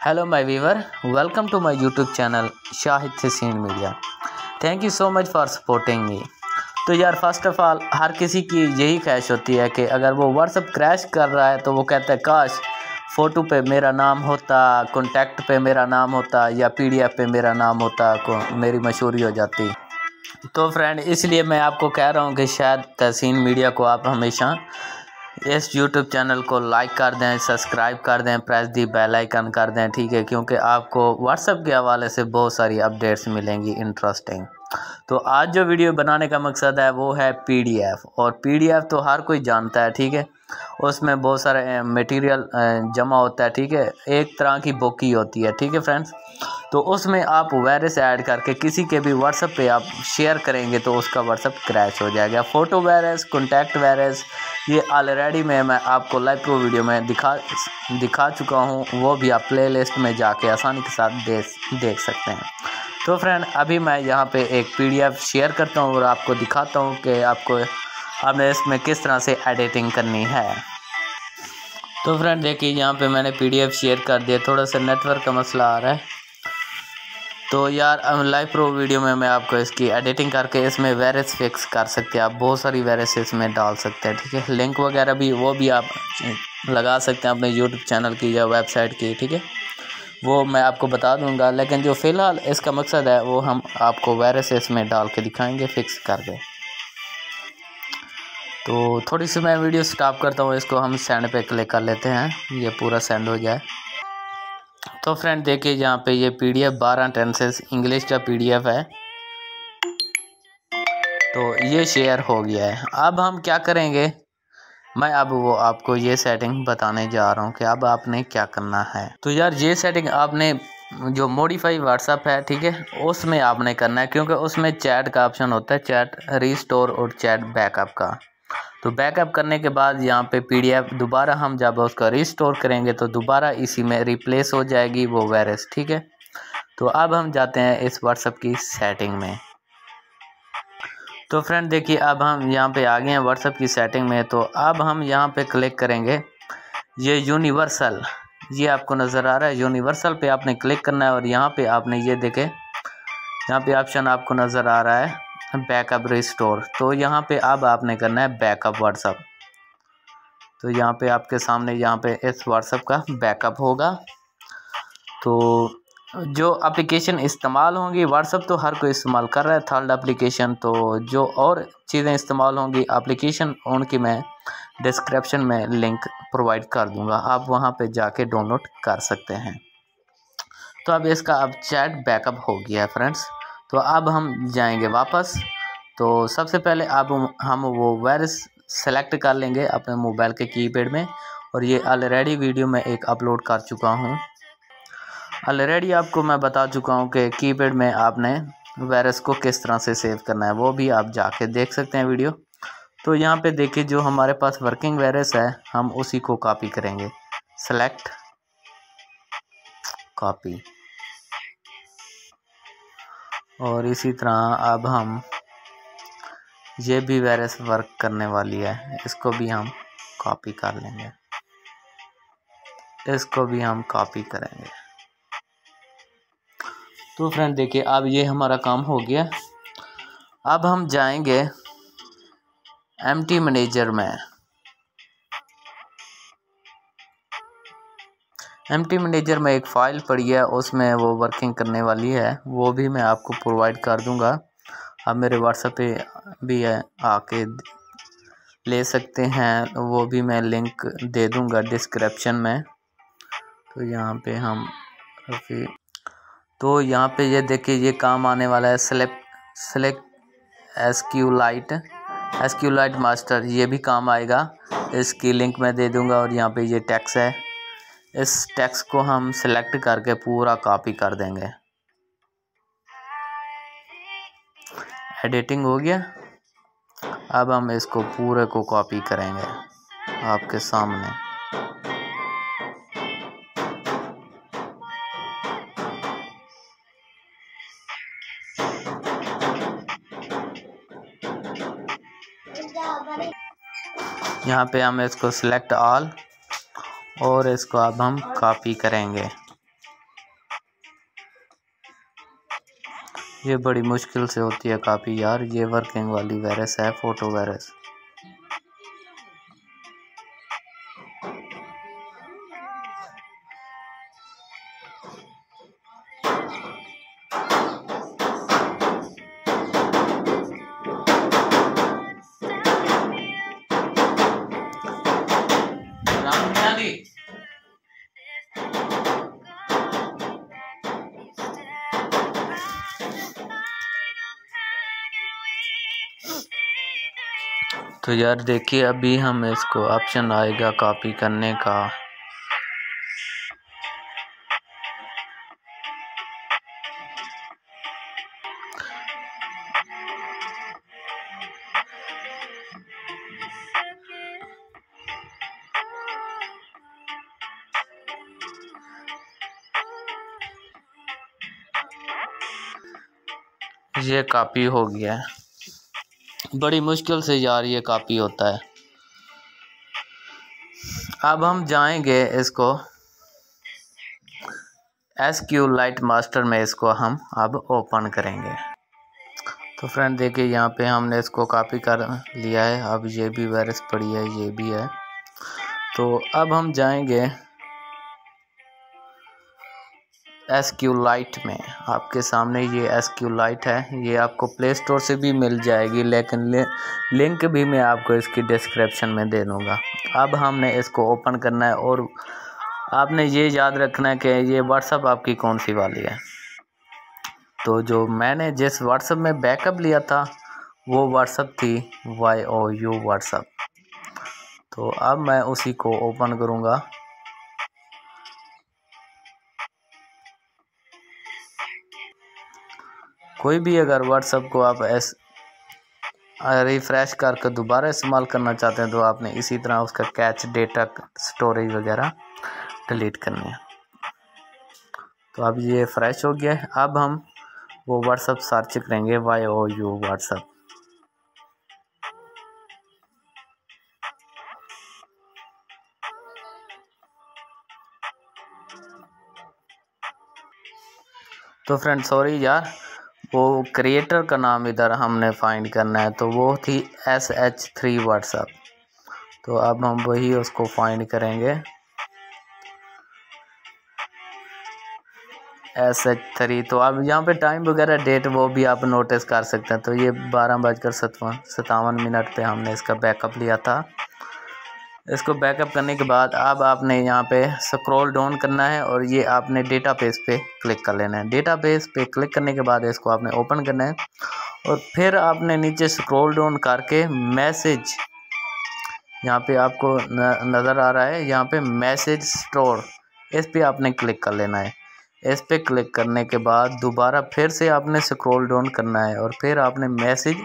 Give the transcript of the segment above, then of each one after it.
Hello, my viewer. Welcome to my YouTube channel Shahid Hussain Media. Thank you so much for supporting me. तो यार first of all हर किसी की यही ख्वाहिश होती है कि अगर वो व्हाट्सअप क्रैश कर रहा है तो वो कहता है काश फ़ोटो पे मेरा नाम होता कॉन्टैक्ट पे मेरा नाम होता या पीडीएफ पे मेरा नाम होता मेरी मशहूरी हो जाती तो फ्रेंड इसलिए मैं आपको कह रहा हूँ कि शायद तहसीन मीडिया को आप हमेशा इस यूट्यूब चैनल को लाइक कर दें सब्सक्राइब कर दें प्रेस दी बेल आइकन कर दें, ठीक है? क्योंकि आपको व्हाट्सएप के हवाले से बहुत सारी अपडेट्स मिलेंगी इंटरेस्टिंग तो आज जो वीडियो बनाने का मकसद है, वो है पीडीएफ और पीडीएफ तो हर कोई जानता है, ठीक है? उसमें बहुत सारे मटेरियल जमा होता है, ठीक है? एक तरह की बुक ही होती है, ठीक है फ्रेंड्स तो उसमें आप वायरस ऐड करके किसी के भी व्हाट्सएप पे आप शेयर करेंगे तो उसका व्हाट्सएप क्रैश हो जाएगा। फ़ोटो वायरस कॉन्टैक्ट वायरस ये ऑलरेडी मैं मैं आपको लाइव प्रो वीडियो में दिखा दिखा चुका हूँ। वो भी आप प्ले में जाके आसानी के साथ देख देख सकते हैं। तो फ्रेंड अभी मैं यहाँ पे एक पीडीएफ शेयर करता हूँ और आपको दिखाता हूँ कि आपको आपने इसमें किस तरह से एडिटिंग करनी है। तो फ्रेंड देखिए, यहाँ पे मैंने पीडीएफ शेयर कर दिया। थोड़ा सा नेटवर्क का मसला आ रहा है। तो यार लाइव प्रो वीडियो में मैं आपको इसकी एडिटिंग करके इसमें वेरस फिक्स कर सकते हैं। आप बहुत सारी वेरस इसमें डाल सकते हैं, ठीक है? लिंक वगैरह भी, वो भी आप लगा सकते हैं अपने यूट्यूब चैनल की या वेबसाइट की, ठीक है? वो मैं आपको बता दूँगा, लेकिन जो फ़िलहाल इसका मकसद है, वो हम आपको वायरस इसमें डाल के दिखाएँगे फिक्स कर दें तो थोड़ी सी मैं वीडियो स्टॉप करता हूँ, इसको हम सेंड पे क्लिक कर लेते हैं। ये पूरा सेंड हो जाए तो फ्रेंड देखिए यहाँ पे ये पीडीएफ बारह टेंसेस इंग्लिश का पीडीएफ है। तो ये शेयर हो गया है। अब हम क्या करेंगे? मैं अब वो आपको ये सेटिंग बताने जा रहा हूँ कि अब आपने क्या करना है। तो यार ये सेटिंग आपने जो मॉडिफाई व्हाट्सअप है, ठीक है, उसमें आपने करना है, क्योंकि उसमें चैट का ऑप्शन होता है चैट रीस्टोर और चैट बैकअप का। तो बैकअप करने के बाद यहाँ पे पीडीएफ दोबारा हम जब उसका रीस्टोर करेंगे तो दोबारा इसी में रिप्लेस हो जाएगी वो वायरस, ठीक है? तो अब हम जाते हैं इस व्हाट्सअप की सेटिंग में। तो फ्रेंड देखिए, अब हम यहाँ पे आ गए हैं व्हाट्सअप की सेटिंग में तो अब हम यहाँ पे क्लिक करेंगे। ये यूनिवर्सल, ये आपको नज़र आ रहा है, यूनिवर्सल पे आपने क्लिक करना है और यहाँ पे आपने ये देखे, यहाँ पे ऑप्शन आपको नज़र आ रहा है। बैकअप रिस्टोर तो यहाँ पे अब आपने करना है बैकअप व्हाट्सअप तो यहाँ पे आपके सामने यहाँ पे इस व्हाट्सअप का बैकअप होगा। तो जो एप्लीकेशन इस्तेमाल होंगी व्हाट्सअप तो हर कोई इस्तेमाल कर रहा है थर्ड एप्लीकेशन तो जो और चीज़ें इस्तेमाल होंगी एप्लीकेशन उनकी मैं डिस्क्रिप्शन में लिंक प्रोवाइड कर दूँगा। आप वहाँ पे जाके डाउनलोड कर सकते हैं। तो अब इसका अब चैट बैकअप हो गया है फ्रेंड्स तो अब हम जाएँगे वापस। तो सबसे पहले अब हम वो वायरस सेलेक्ट कर लेंगे अपने मोबाइल के कीपैड में और ये ऑलरेडी वीडियो में एक अपलोड कर चुका हूँ। ऑलरेडी आपको मैं बता चुका हूँ कि कीपैड में आपने वायरस को किस तरह से सेव करना है, वो भी आप जाके देख सकते हैं वीडियो तो यहाँ पे देखिए जो हमारे पास वर्किंग वायरस है, हम उसी को कॉपी करेंगे। सेलेक्ट कॉपी और इसी तरह अब हम ये भी वायरस वर्क करने वाली है। इसको भी हम कॉपी कर लेंगे। इसको भी हम कॉपी करेंगे। तो फ्रेंड देखिए, अब ये हमारा काम हो गया। अब हम जाएँगे एम टी मैनेजर में। एम टी मैनेजर में एक फ़ाइल पड़ी है, उसमें वो वर्किंग करने वाली है, वो भी मैं आपको प्रोवाइड कर दूँगा। आप मेरे व्हाट्सएप पे भी है, आके ले सकते हैं, वो भी मैं लिंक दे दूँगा डिस्क्रिप्शन में। तो यहाँ पे हम तो यहाँ पे ये देखिए, ये काम आने वाला है select select S Q lite S Q lite master ये भी काम आएगा। इसकी लिंक मैं दे दूँगा और यहाँ पे ये टैक्स है। इस टैक्स को हम सेलेक्ट करके पूरा कॉपी कर देंगे। एडिटिंग हो गया। अब हम इसको पूरे को कॉपी करेंगे आपके सामने। यहाँ पे हम इसको सिलेक्ट ऑल और इसको अब हम कापी करेंगे। ये बड़ी मुश्किल से होती है कापी यार। ये वर्किंग वाली वायरस है फ़ोटो वायरस तो यार देखिए, अभी हम इसको ऑप्शन आएगा कॉपी करने का। ये कॉपी हो गया। है बड़ी मुश्किल से यार ये कापी होता है। अब हम जाएँगे इसको एस क्यू लाइट मास्टर में इसको हम अब ओपन करेंगे। तो फ्रेंड देखिए, यहाँ पे हमने इसको कॉपी कर लिया है। अब ये भी वायरस पड़ी है, ये भी है। तो अब हम जाएँगे एस क्यू लाइट में। आपके सामने ये एस क्यू लाइट है। ये आपको प्ले स्टोर से भी मिल जाएगी लेकिन ले, लिंक भी मैं आपको इसकी डिस्क्रिप्शन में दे दूँगा। अब हमने इसको ओपन करना है और आपने ये याद रखना है कि ये व्हाट्सअप आपकी कौन सी वाली है? तो जो मैंने जिस व्हाट्सअप में बैकअप लिया था वो व्हाट्सअप थी वाई ओ यू व्हाट्सअप तो अब मैं उसी को ओपन करूँगा। कोई भी अगर व्हाट्सअप को आप ऐस रिफ़्रेश करके दोबारा इस्तेमाल करना चाहते हैं तो आपने इसी तरह उसका कैच डेटा स्टोरेज वगैरह डिलीट करनी है। तो अब ये फ्रेश हो गया है। अब हम वो व्हाट्सअप सर्च करेंगे वाई ओ यू व्हाट्सअप तो फ्रेंड सॉरी यार। वो क्रिएटर का नाम इधर हमने फाइंड करना है तो वो थी एस एच थ्री व्हाट्सअप तो अब हम वही उसको फाइंड करेंगे। एस एच थ्री तो अब यहाँ पे टाइम वगैरह डेट वो भी आप नोटिस कर सकते हैं। तो ये बारह बजकर सतवन सतावन मिनट पे हमने इसका बैकअप लिया था। इसको बैकअप करने के बाद अब आपने यहाँ पे स्क्रॉल डाउन करना है और ये आपने डेटा बेस पे क्लिक कर लेना है। डेटा बेस पे क्लिक करने के बाद इसको आपने ओपन करना है और फिर आपने नीचे स्क्रॉल डाउन करके मैसेज यहाँ पे आपको नज़र आ रहा है। यहाँ पे मैसेज स्टोर इस पर आपने क्लिक कर लेना है। इस पर क्लिक करने के बाद दोबारा फिर से आपने स्क्रॉल डाउन करना है और फिर आपने मैसेज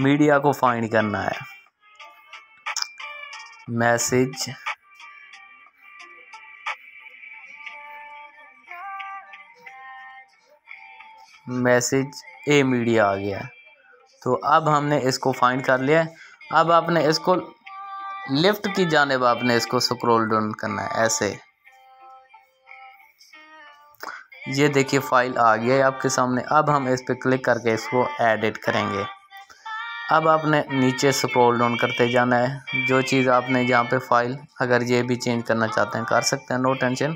मीडिया को फाइंड करना है। मैसेज। मैसेज ए मीडिया आ गया। तो अब हमने इसको फाइंड कर लिया अब आपने इसको लेफ़्ट की जानब आपने इसको स्क्रॉल डाउन करना है, ऐसे। ये देखिए फ़ाइल आ गया है आपके सामने। अब हम इस पर क्लिक करके इसको एडिट करेंगे। अब आपने नीचे स्क्रॉल डाउन करते जाना है। जो चीज़ आपने यहाँ पे फ़ाइल अगर ये भी चेंज करना चाहते हैं कर सकते हैं नो टेंशन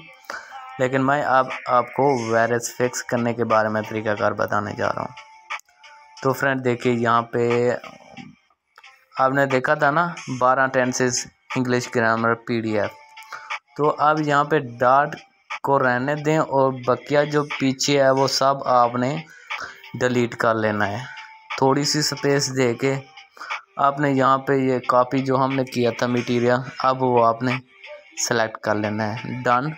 लेकिन मैं अब आप, आपको वायरस फिक्स करने के बारे में तरीकाकार बताने जा रहा हूँ। तो फ्रेंड देखिए यहाँ पे आपने देखा था ना बारह टेंसेस इंग्लिश ग्रामर पीडीएफ तो अब यहाँ पे डाट को रहने दें और बकिया जो पीछे है वो सब आपने डिलीट कर लेना है। थोड़ी सी स्पेस दे के आपने यहाँ पे ये कॉपी जो हमने किया था मटेरियल अब वो आपने सेलेक्ट कर लेना है। डन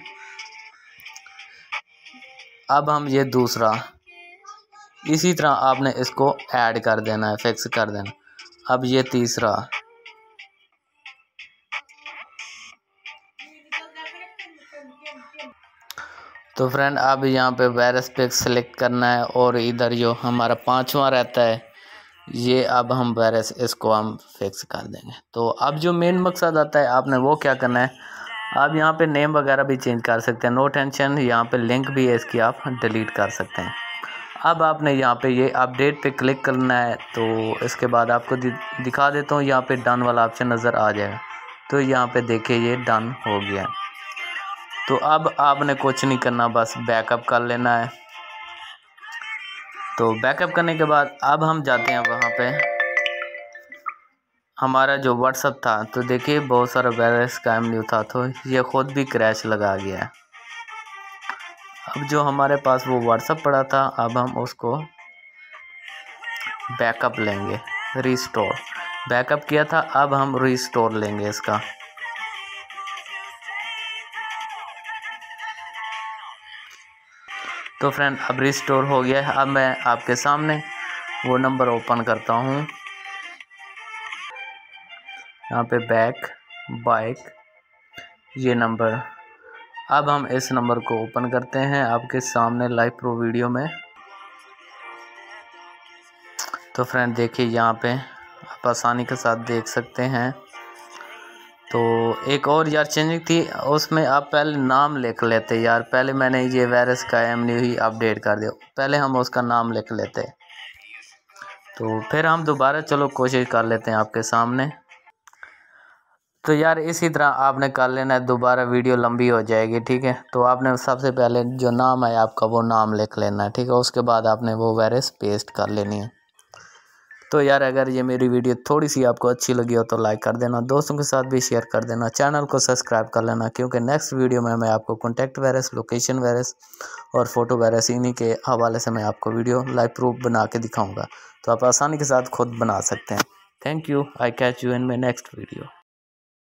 अब हम ये दूसरा, इसी तरह आपने इसको ऐड कर देना है फिक्स कर देना। अब ये तीसरा तो फ्रेंड अब यहाँ पे वायरस पे सेलेक्ट करना है और इधर जो हमारा पांचवा रहता है ये अब हम वायरस इसको हम फिक्स कर देंगे। तो अब जो मेन मकसद आता है, आपने वो क्या करना है? आप यहाँ पे नेम वगैरह भी चेंज कर सकते हैं। नो टेंशन यहाँ पे लिंक भी है, इसकी आप डिलीट कर सकते हैं। अब आपने यहाँ पे ये अपडेट पे क्लिक करना है तो इसके बाद आपको दिखा देता हूँ, यहाँ पे डन वाला ऑप्शन नज़र आ जाएगा। तो यहाँ पे देखिए, ये डन हो गया। तो अब आपने कुछ नहीं करना, बस बैकअप कर लेना है। तो बैकअप करने के बाद अब हम जाते हैं वहाँ पे। हमारा जो व्हाट्सअप था तो देखिए बहुत सारा वायरस कायम नहीं था तो ये ख़ुद भी क्रैश लगा गया है। अब जो हमारे पास वो व्हाट्सअप पड़ा था, अब हम उसको बैकअप लेंगे रिस्टोर बैकअप किया था, अब हम रिस्टोर लेंगे इसका। तो फ्रेंड अब रिस्टोर हो गया है। अब मैं आपके सामने वो नंबर ओपन करता हूँ। यहाँ पे बैक बाइक ये नंबर अब हम इस नंबर को ओपन करते हैं आपके सामने लाइव प्रो वीडियो में। तो फ्रेंड देखिए यहाँ पे आप आसानी के साथ देख सकते हैं। तो एक और यार चेंजिंग थी, उसमें आप पहले नाम लिख लेते यार। पहले मैंने ये वायरस का एम ही अपडेट कर दिया। पहले हम उसका नाम लिख लेते। तो फिर हम दोबारा चलो कोशिश कर लेते हैं आपके सामने। तो यार इसी तरह आपने कर लेना है, दोबारा वीडियो लंबी हो जाएगी, ठीक है? तो आपने सबसे पहले जो नाम है आपका वो नाम लिख लेना है, ठीक है? उसके बाद आपने वो वायरस पेस्ट कर लेनी है। तो यार अगर ये मेरी वीडियो थोड़ी सी आपको अच्छी लगी हो तो लाइक कर देना, दोस्तों के साथ भी शेयर कर देना चैनल को सब्सक्राइब कर लेना, क्योंकि नेक्स्ट वीडियो में मैं आपको कॉन्टैक्ट वायरस लोकेशन वायरस और फ़ोटो वायरस इन्हीं के हवाले से मैं आपको वीडियो लाइव प्रूफ बना के दिखाऊँगा। तो आप आसानी के साथ खुद बना सकते हैं। Thank you I catch you in my next video